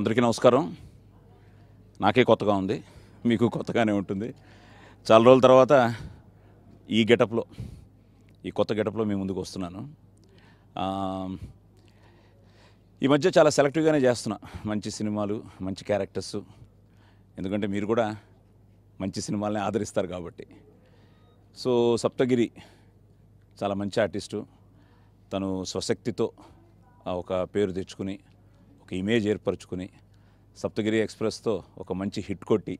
అందరికీ నమస్కారం. నాకే కొత్తగా ఉంది మీకు కొత్తగానే ఉంటుంది. చాలా రోజుల తర్వాత ఈ గెటప్లో ఈ కొత్త గెటప్లో మీ ముందుకు వస్తున్నాను. ఈ మధ్య చాలా సెలెక్టివ్గానే చేస్తున్నా. మంచి సినిమాలు మంచి క్యారెక్టర్స్. ఎందుకంటే మీరు కూడా మంచి సినిమాలని ఆదరిస్తారు కాబట్టి. సో సప్తగిరి చాలా మంచి ఆర్టిస్టు. తను స్వశక్తితో ఆ ఒక పేరు తెచ్చుకుని ఒక ఇమేజ్ ఏర్పరచుకుని సప్తగిరి ఎక్స్ప్రెస్తో ఒక మంచి హిట్ కొట్టి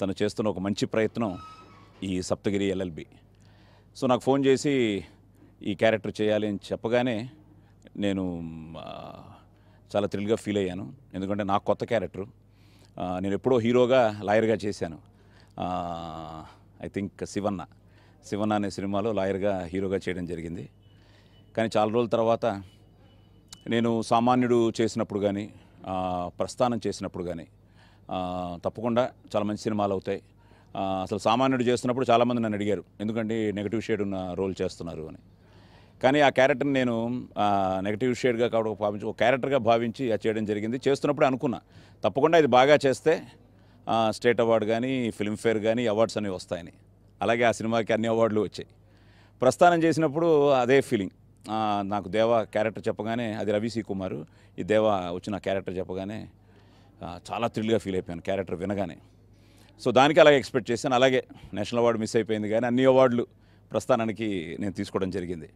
తను చేస్తున్న ఒక మంచి ప్రయత్నం ఈ సప్తగిరి ఎల్ఎల్బి సో నాకు ఫోన్ చేసి ఈ క్యారెక్టర్ చేయాలి అని చెప్పగానే నేను చాలా థ్రిల్గా ఫీల్ అయ్యాను. ఎందుకంటే నాకు కొత్త క్యారెక్టరు నేను ఎప్పుడో హీరోగా లాయర్గా చేశాను. I think Shivanna. శివన్న అనే సినిమాలో లాయర్గా హీరోగా చేయడం జరిగింది. కానీ చాలా రోజుల తర్వాత నేను సామాన్యుడు చేసినప్పుడు కానీ ప్రస్థానం చేసినప్పుడు కానీ తప్పకుండా చాలా మంచి సినిమాలు అవుతాయి. అసలు సామాన్యుడు చేస్తున్నప్పుడు చాలామంది నన్ను అడిగారు ఎందుకంటే నెగిటివ్ షేడ్ ఉన్న రోల్ చేస్తున్నారు అని. కానీ ఆ క్యారెక్టర్ని నేను నెగిటివ్ షేడ్గా కాబట్టి భావించి ఒక క్యారెక్టర్గా భావించి అది చేయడం జరిగింది. చేస్తున్నప్పుడు అనుకున్నా తప్పకుండా ఇది బాగా చేస్తే స్టేట్ అవార్డు కానీ ఫిల్మ్ఫేర్ కానీ అవార్డ్స్ అనేవి వస్తాయని. అలాగే ఆ సినిమాకి అన్ని అవార్డులు వచ్చాయి. ప్రస్థానం చేసినప్పుడు అదే ఫీలింగ్. నాకు దేవ క్యారెక్టర్ చెప్పగానే అది రవి సి కుమార్ ఈ దేవ వచ్చిన క్యారెక్టర్ చెప్పగానే చాలా థ్రిల్గా ఫీల్ అయిపోయాను క్యారెక్టర్ వినగానే. సో దానికి అలాగే ఎక్స్పెక్ట్ చేశాను. అలాగే నేషనల్ అవార్డు మిస్ అయిపోయింది కానీ అన్ని అవార్డులు ప్రస్థానానికి నేను తీసుకోవడం జరిగింది.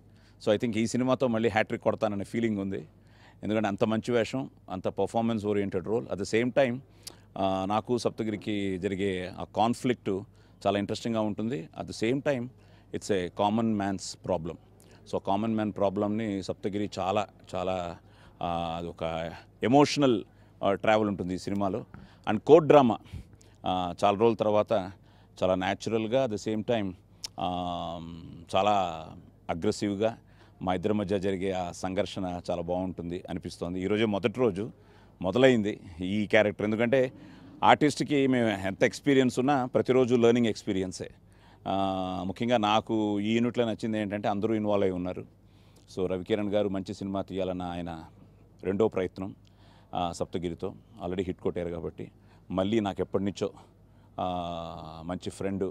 సో ఐ థింక్ ఈ సినిమాతో మళ్ళీ హ్యాట్రిక్ కొడతాననే ఫీలింగ్ ఉంది. ఎందుకంటే అంత మంచి వేషం అంత performance oriented role. At the same time నాకు సప్తగిరికి జరిగే ఆ కాన్ఫ్లిక్ట్ చాలా ఇంట్రెస్టింగ్గా ఉంటుంది. At the same time it's a common man's problem. So common man ప్రాబ్లమ్ని సప్తగిరి చాలా చాలా అది ఒక ఎమోషనల్ ట్రావెల్ ఉంటుంది ఈ సినిమాలో. అండ్ కోడ్ డ్రామా చాలా రోజుల తర్వాత చాలా న్యాచురల్గా అట్ ద సేమ్ టైం చాలా అగ్రెసివ్గా మా ఇద్దరి మధ్య జరిగే ఆ సంఘర్షణ చాలా బాగుంటుంది అనిపిస్తోంది. ఈరోజే మొదటి రోజు మొదలైంది ఈ క్యారెక్టర్. ఎందుకంటే ఆర్టిస్ట్కి మేము ఎంత ఎక్స్పీరియన్స్ ఉన్నా ప్రతిరోజు లెర్నింగ్ ఎక్స్పీరియన్సే. ముఖ్యంగా నాకు ఈ యూనిట్లో నచ్చింది ఏంటంటే అందరూ ఇన్వాల్వ్ అయి ఉన్నారు. సో రవికిరణ్ గారు మంచి సినిమా తీయాలన్న ఆయన రెండో ప్రయత్నం సప్తగిరితో. ఆల్రెడీ హిట్ కొట్టారు కాబట్టి. మళ్ళీ నాకు ఎప్పటి నుంచో మంచి ఫ్రెండ్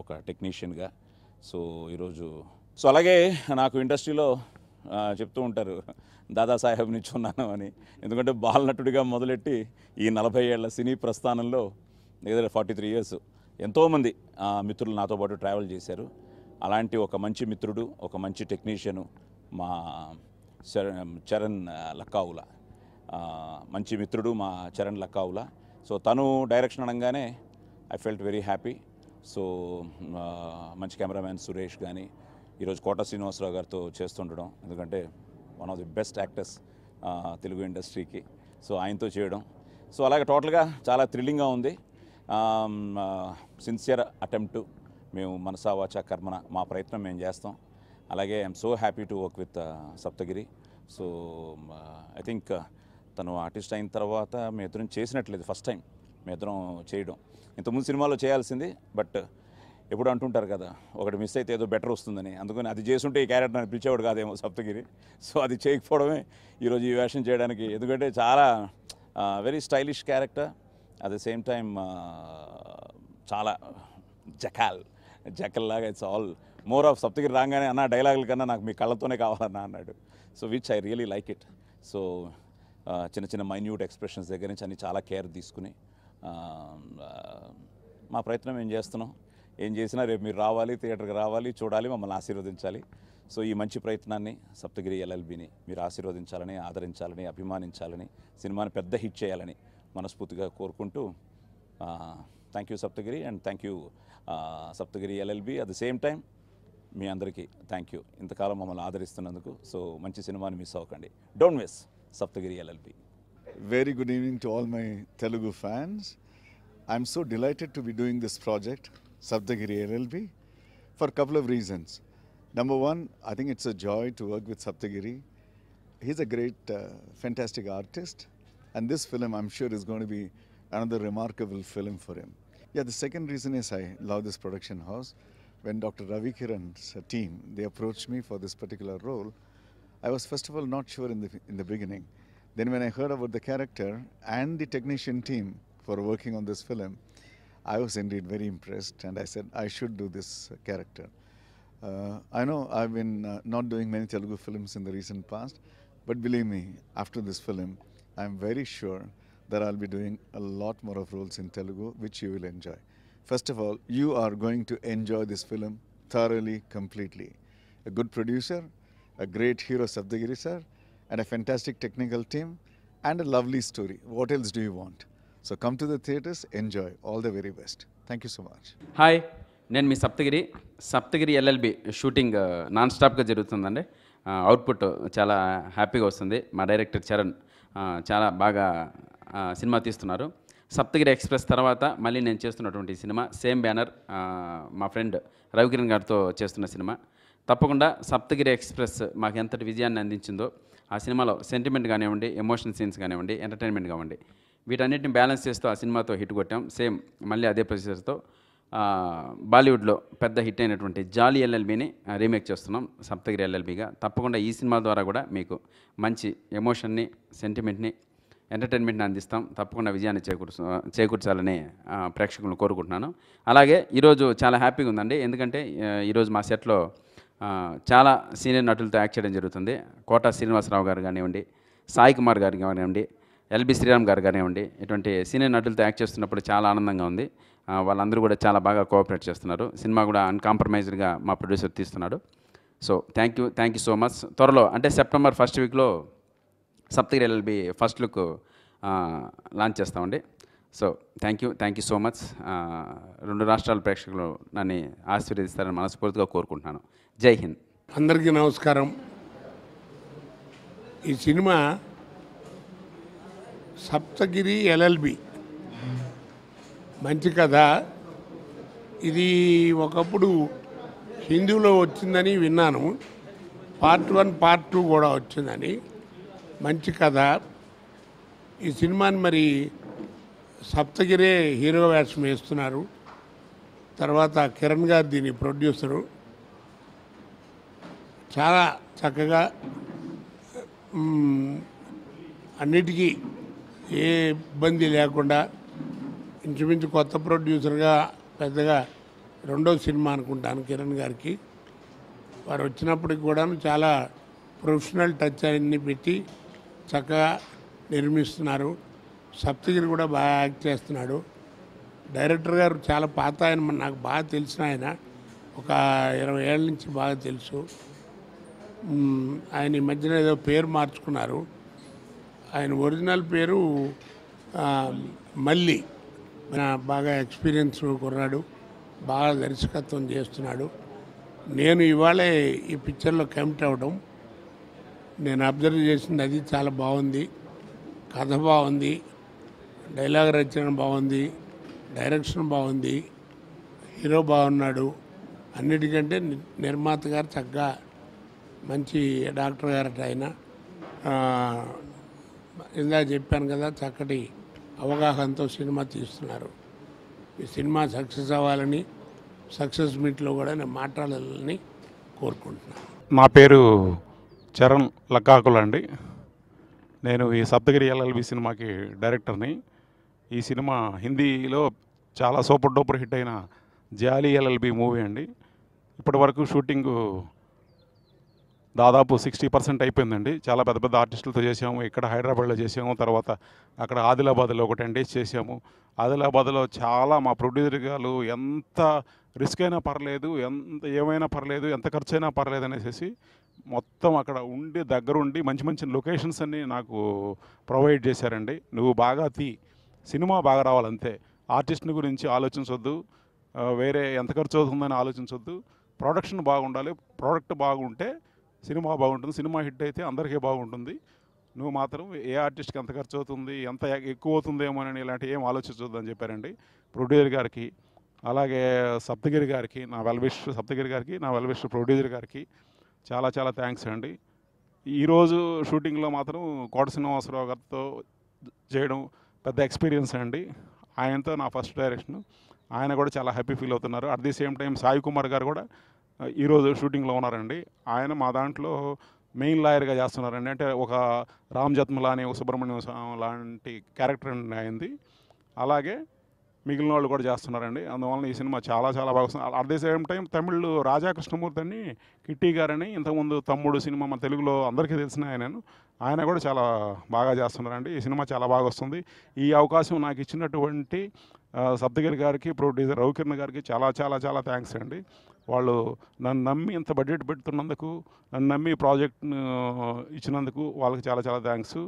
ఒక టెక్నీషియన్గా. సో ఈరోజు సో అలాగే నాకు ఇండస్ట్రీలో చెప్తూ ఉంటారు దాదాసాహెబ్ నుంచి ఉన్నాను అని. ఎందుకంటే బాలనటుడిగా మొదలెట్టి ఈ నలభై ఏళ్ళ సినీ ప్రస్థానంలో దగ్గర ఫార్టీ త్రీ ఇయర్స్. ఎంతోమంది మిత్రులు నాతో పాటు ట్రావెల్ చేశారు. అలాంటి ఒక మంచి మిత్రుడు ఒక మంచి టెక్నీషియను మా చరణ్ చరణ్ లక్కావుల. మంచి మిత్రుడు మా చరణ్ లక్కావుల. సో తను డైరెక్షన్ అనగానే I felt very happy. So మంచి కెమెరామ్యాన్ సురేష్ కానీ ఈరోజు కోట శ్రీనివాసరావు గారితో చేస్తుండడం ఎందుకంటే one of the best actors Telugu ఇండస్ట్రీకి. సో ఆయనతో చేయడం. సో అలాగే టోటల్గా చాలా థ్రిల్లింగ్గా ఉంది. సిన్సియర్ అటెంప్ట్ మేము మనసావాచ కర్మన మా ప్రయత్నం మేము చేస్తాం. అలాగే I'm so happy to work with Saptagiri. So I think తను ఆర్టిస్ట్ అయిన తర్వాత మీ ఇద్దరం చేసినట్లేదు ఫస్ట్ టైం మీ ఇద్దరం చేయడం. ఇంతకుముందు సినిమాలో చేయాల్సింది బట్ ఎప్పుడు అంటుంటారు కదా ఒకటి మిస్ అయితే ఏదో బెటర్ వస్తుందని. అందుకని అది చేసుంటే ఈ క్యారెక్టర్ నన్ను పిలిచేవాడు కాదేమో సప్తగిరి. సో అది చేయకపోవడమే. ఈరోజు ఈ వేషం చేయడానికి ఎందుకంటే చాలా very stylish character at the same time చాలా జకాల్. జకల్ లాగా it's all more of Saptagiri రాగానే అన్న డైలాగుల కన్నా నాకు మీ కళ్ళతోనే కావాలన్నా అన్నాడు. So which I really like it so చిన్న చిన్న మైన్యూట్ ఎక్స్ప్రెషన్స్ దగ్గర నుంచి అన్ని చాలా కేర్ తీసుకుని um, uh, మా ప్రయత్నం ఏం చేస్తున్నాం? ఏం చేసినా రేపు మీరు రావాలి థియేటర్కి రావాలి చూడాలి మమ్మల్ని ఆశీర్వదించాలి. సో ఈ మంచి ప్రయత్నాన్ని సప్తగిరి ఎల్ఎల్బిని మీరు ఆశీర్వదించాలని ఆదరించాలని అభిమానించాలని సినిమాని పెద్ద హిట్ చేయాలని మనస్ఫూర్తిగా కోరుకుంటూ thank you Saptagiri and thank you Saptagiri LLB at the same time మీ అందరికీ థ్యాంక్ యూ ఇంతకాలం మమ్మల్ని ఆదరిస్తున్నందుకు సో మంచి సినిమాని మిస్ అవ్వకండి. Don't miss Saptagiri LLB very good evening to all my Telugu fans I'm so delighted to be doing this project Saptagiri LLB for couple of reasons number one I think it's a joy to work with Saptagiri. He's a great fantastic artist and this film, I'm sure, is going to be another remarkable film for him. Yeah, the second reason is I love this production house. When Dr. Ravi Kiran's team they approached me for this particular role, I was first of all not sure in the in the beginning, Then, when I heard about the character and the technician team for working on this film, I was indeed very impressed, and I said I should do this character. Uh, I know I've been uh, not doing many Telugu films in the recent past, but believe me, after this film, I'm very sure they're all be doing a lot more of roles in Telugu which you will enjoy first of all you are going to enjoy this film thoroughly completely a good producer a great hero Saptagiri sir and a fantastic technical team and a lovely story what else do you want so come to the theatres enjoy all the very best thank you so much hi నేను మీ Saptagiri. Saptagiri LLB shooting uh, నాన్ స్టాప్గా జరుగుతుందండి. Uh, output చాలా హ్యాపీగా వస్తుంది. మా director Charan. చాలా బాగా సినిమా తీస్తున్నారు. సప్తగిరి ఎక్స్ప్రెస్ తర్వాత మళ్ళీ నేను చేస్తున్నటువంటి సినిమా సేమ్ బ్యానర్ మా ఫ్రెండ్ రవికిరణ్ గారితో చేస్తున్న సినిమా. తప్పకుండా సప్తగిరి ఎక్స్ప్రెస్ మాకు ఎంతటి విజయాన్ని అందించిందో ఆ సినిమాలో సెంటిమెంట్ కానివ్వండి ఎమోషన్ సీన్స్ కానివ్వండి ఎంటర్టైన్మెంట్ కానివ్వండి వీటన్నిటిని బ్యాలెన్స్ చేస్తూ ఆ సినిమాతో హిట్ కొట్టాం. సేమ్ మళ్ళీ అదే ప్రొసీజర్తో బాలీవుడ్లో పెద్ద హిట్ అయినటువంటి జాలీ ఎల్ఎల్బిని రీమేక్ చేస్తున్నాం సప్తగిరి ఎల్ఎల్బిగా. తప్పకుండా ఈ సినిమా ద్వారా కూడా మీకు మంచి ఎమోషన్ని సెంటిమెంట్ని ఎంటర్టైన్మెంట్ని అందిస్తాం. తప్పకుండా విజయాన్ని చేకూర్చు చేకూర్చాలని ప్రేక్షకులను కోరుకుంటున్నాను. అలాగే ఈరోజు చాలా హ్యాపీగా ఉందండి. ఎందుకంటే ఈరోజు మా సెట్లో చాలా సీనియర్ నటులతో యాక్ట్ చేయడం జరుగుతుంది. కోట శ్రీనివాసరావు గారు కానివ్వండి సాయి కుమార్ గారు కానివ్వండి ఎల్బి శ్రీరామ్ గారు కానివ్వండి ఇటువంటి సీనియర్ నటులతో యాక్ట్ చేస్తున్నప్పుడు చాలా ఆనందంగా ఉంది. వాళ్ళందరూ కూడా చాలా బాగా కోఆపరేట్ చేస్తున్నారు. సినిమా కూడా అన్కాంప్రమైజ్డ్గా మా ప్రొడ్యూసర్ తీస్తున్నాడు. So thank you thank you so much త్వరలో అంటే సెప్టెంబర్ ఫస్ట్ వీక్లో Saptagiri LLB first look launch చేస్తామండి. So thank you thank you so much రెండు రాష్ట్రాల ప్రేక్షకులు నన్ను ఆశీర్వదిస్తారని మనస్ఫూర్తిగా కోరుకుంటున్నాను. జై హింద్. అందరికీ నమస్కారం. ఈ సినిమా సప్తగిరి ఎల్ఎల్బి మంచి కథ. ఇది ఒకప్పుడు హిందీలో వచ్చిందని విన్నాను. పార్ట్ వన్ పార్ట్ టూ కూడా వచ్చిందని. మంచి కథ. ఈ సినిమాని మరి సప్తగిరే హీరో వేషం వేస్తున్నారు. తర్వాత కిరణ్ గారు దీని ప్రొడ్యూసరు. చాలా చక్కగా అన్నిటికీ ఏ ఇబ్బంది లేకుండా ఇంచుమించు కొత్త ప్రొడ్యూసర్గా పెద్దగా రెండో సినిమా అనుకుంటాను కిరణ్ గారికి. వారు వచ్చినప్పటికి కూడా చాలా ప్రొఫెషనల్ టచ్ అన్ని పెట్టి చక్కగా నిర్మిస్తున్నారు. సప్తగిరి కూడా బాగా యాక్ట్ చేస్తున్నాడు. డైరెక్టర్ గారు చాలా పాత ఆయన నాకు బాగా తెలిసిన ఆయన. ఒక ఇరవై ఏళ్ళ నుంచి బాగా తెలుసు. ఆయన ఈ మధ్యన ఏదో పేరు మార్చుకున్నారు. ఆయన ఒరిజినల్ పేరు మల్లి. బాగా ఎక్స్పీరియన్స్ కుర్రాడు. బాగా దర్శకత్వం చేస్తున్నాడు. నేను ఇవాళే ఈ పిక్చర్లో కమిట్ అవ్వడం నేను అబ్జర్వ్ చేసింది అది చాలా బాగుంది. కథ బాగుంది. డైలాగ్ రచన బాగుంది. డైరెక్షన్ బాగుంది. హీరో బాగున్నాడు. అన్నిటికంటే నిర్మాత గారు చక్కగా మంచి డాక్టర్ గారట ఆయన. ఇందా చెప్పాను కదా చక్కటి అవగాహనతో సినిమా తీస్తున్నారు. ఈ సినిమా సక్సెస్ అవ్వాలని సక్సెస్ మీట్లో కూడా నేను మాట్లాడాలని కోరుకుంటున్నాను. నా పేరు చరణ్ లక్కాకుల అండి. నేను ఈ సప్తగిరి ఎల్ఎల్బి సినిమాకి డైరెక్టర్ని. ఈ సినిమా హిందీలో చాలా సూపర్ డూపర్ హిట్ అయిన జాలీ ఎల్ఎల్బి మూవీ అండి. ఇప్పటి వరకు షూటింగ్ దాదాపు సిక్స్టీ పర్సెంట్ అయిపోయిందండి. చాలా పెద్ద పెద్ద ఆర్టిస్టులతో చేసాము. ఇక్కడ హైదరాబాద్లో చేసాము. తర్వాత అక్కడ ఆదిలాబాద్లో ఒక టెన్ డేస్ చేసాము. ఆదిలాబాద్లో చాలా మా ప్రొడ్యూసర్ గారు ఎంత రిస్క్ అయినా పర్లేదు ఎంత ఏమైనా పర్లేదు ఎంత ఖర్చు అయినా పర్లేదు అనేసి మొత్తం అక్కడ ఉండి దగ్గరుండి మంచి మంచి లొకేషన్స్ అన్ని నాకు ప్రొవైడ్ చేశారండి. నువ్వు బాగా తీ సినిమా బాగా రావాలంతే. ఆర్టిస్ట్ని గురించి ఆలోచించొద్దు. వేరే ఎంత ఖర్చు అవుతుందని ఆలోచించొద్దు. ప్రొడక్షన్ బాగుండాలి. ప్రోడక్ట్ బాగుంటే సినిమా బాగుంటుంది సినిమా హిట్ అయితే అందరికీ బాగుంటుంది. నువ్వు మాత్రం ఏ ఆర్టిస్ట్కి ఎంత ఖర్చు అవుతుంది ఎంత ఎక్కువ అవుతుందేమో అని ఇలాంటి ఏం ఆలోచించొద్దని చెప్పారండి. ప్రొడ్యూసర్ గారికి అలాగే సప్తగిరి గారికి నా వెల్విష్ సప్తగిరి గారికి నా వెల్విష్ ప్రొడ్యూసర్ గారికి చాలా చాలా థ్యాంక్స్ అండి. ఈరోజు షూటింగ్లో మాత్రం కోట శ్రీనివాసరావు గారితో చేయడం పెద్ద ఎక్స్పీరియన్స్ అండి. ఆయనతో నా ఫస్ట్ డైరెక్షన్. ఆయన కూడా చాలా హ్యాపీ ఫీల్ అవుతున్నారు. At the same time Sai Kumar garu కూడా ఈరోజు షూటింగ్లో ఉన్నారండి. ఆయన మా దాంట్లో మెయిన్ లాయర్గా చేస్తున్నారండి. అంటే ఒక రామ్ జత్మలాని ఒక సుబ్రహ్మణ్యం స్వామి లాంటి క్యారెక్టర్ అండి అయింది అలాగే మిగిలిన వాళ్ళు కూడా చేస్తున్నారండి. అందువలన ఈ సినిమా చాలా చాలా బాగా వస్తుంది. At the same time Tamil Raja Krishnamurthy అని కిట్టి గారని ఇంతకుముందు తమ్ముడు సినిమా మన తెలుగులో అందరికీ తెలిసిన ఆయనను ఆయన కూడా చాలా బాగా చేస్తున్నారండి. ఈ సినిమా చాలా బాగా వస్తుంది. ఈ అవకాశం నాకు ఇచ్చినటువంటి సబ్దగిరి సప్తగిరి గారికి ప్రొడ్యూసర్ రవికిరణ్ గారికి చాలా చాలా చాలా థ్యాంక్స్ అండి. వాళ్ళు నన్ను నమ్మి ఇంత బడ్జెట్ పెడుతున్నందుకు నన్ను నమ్మి ప్రాజెక్ట్ను ఇచ్చినందుకు వాళ్ళకి చాలా చాలా థ్యాంక్స్.